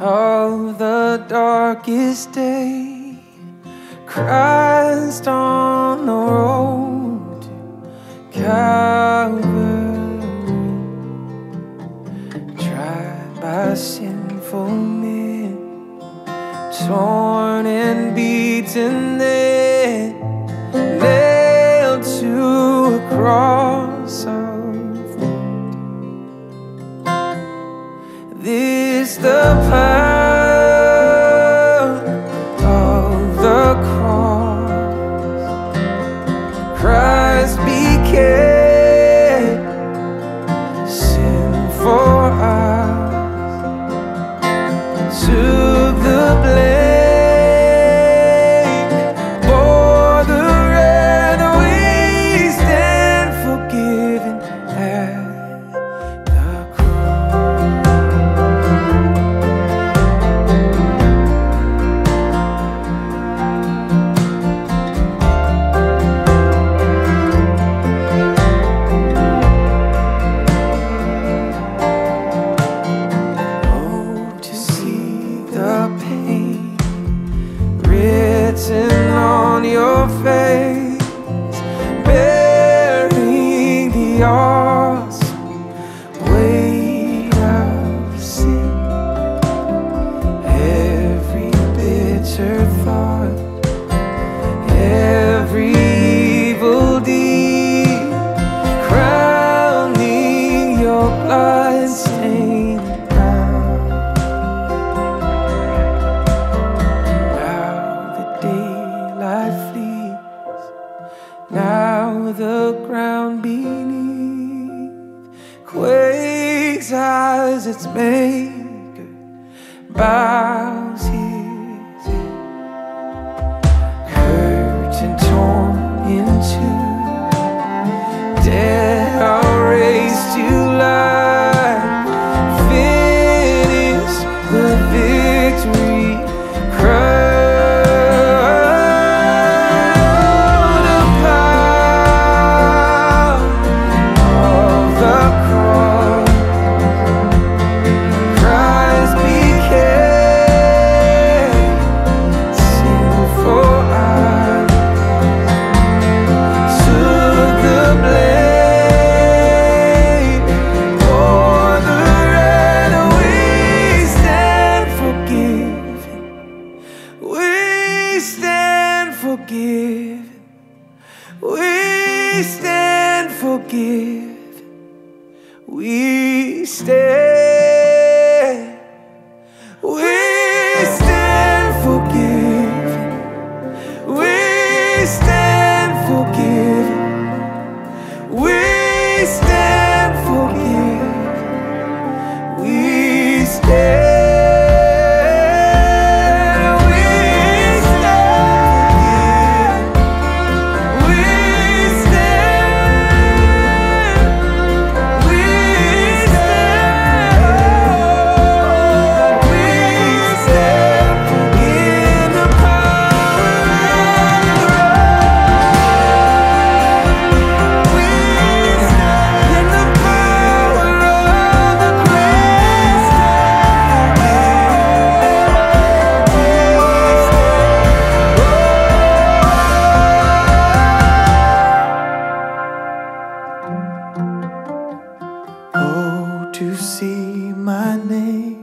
of the darkest day. Christ on the road to Calvary, tried by sinful men, torn and beaten. a. ground beneath quakes as its maker bows. We stand Forgive. We stand. my name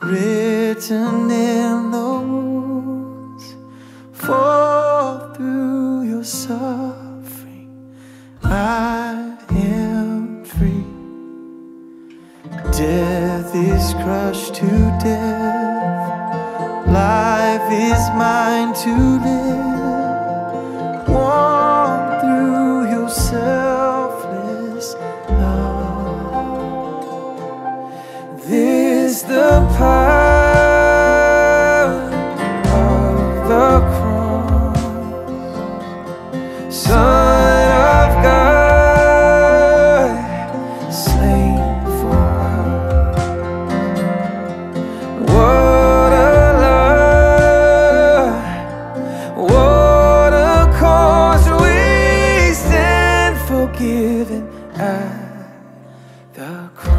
written in the wounds. For through your suffering, I am free. Death is crushed to death, life is mine to live. at the cross.